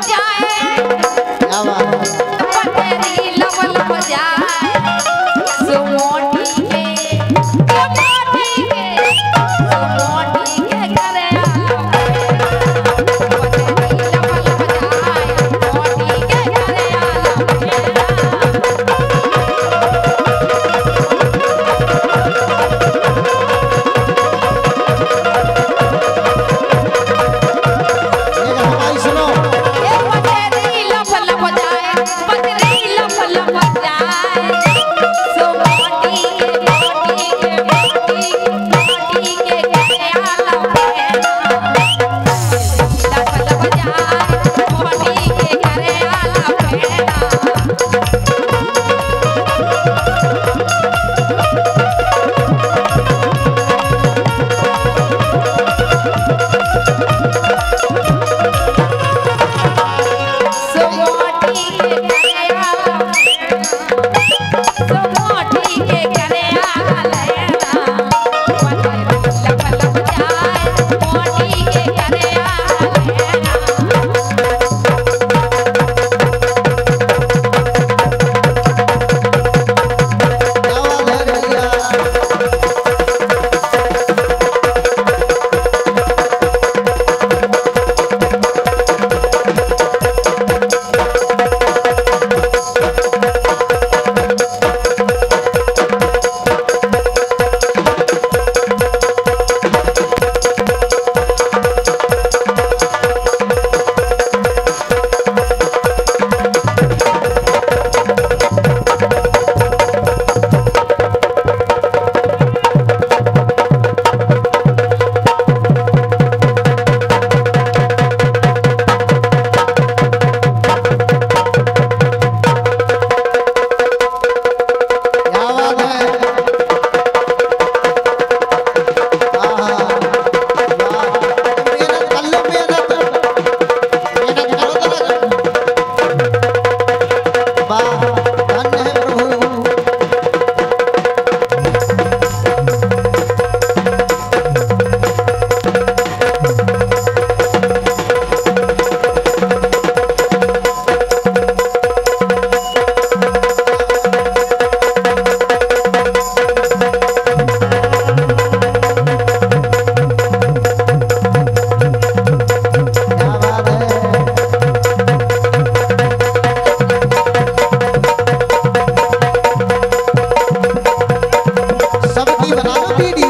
加油。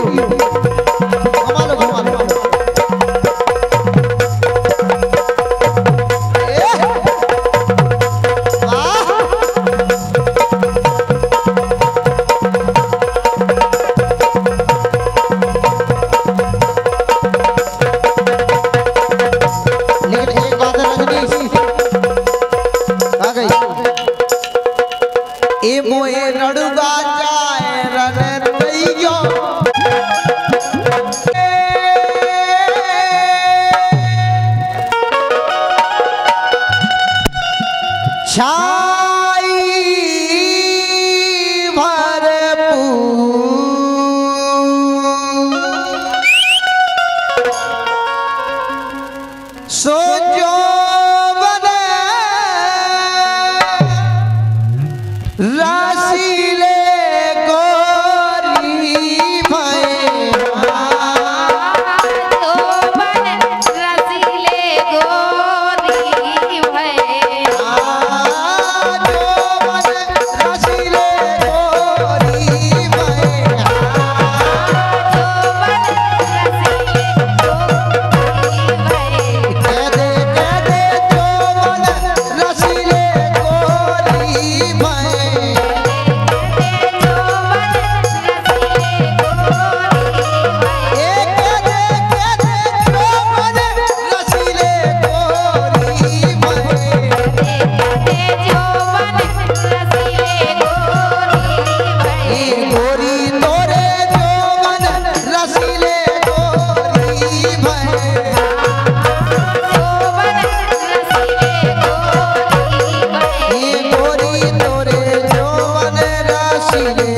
Thank you. Oh! Hallelujah.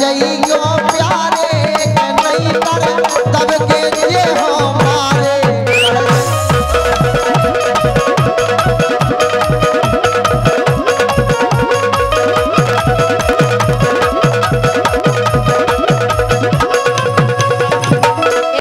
जाइयो प्यारे के नहीं तब के जे हम